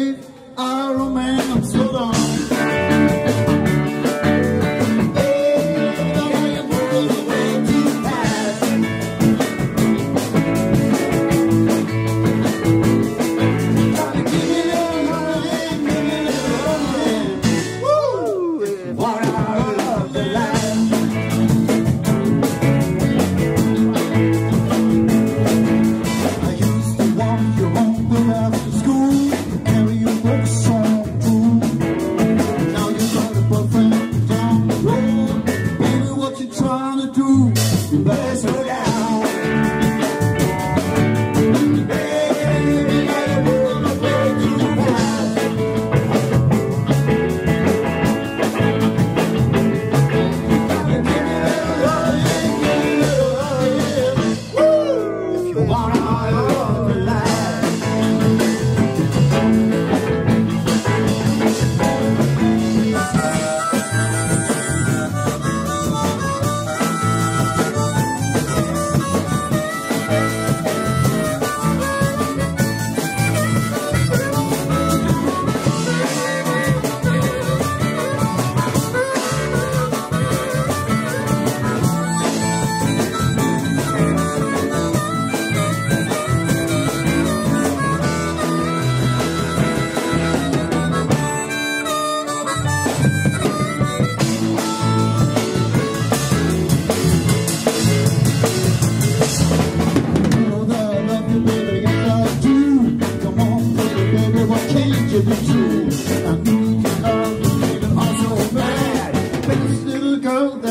save our romance long. Love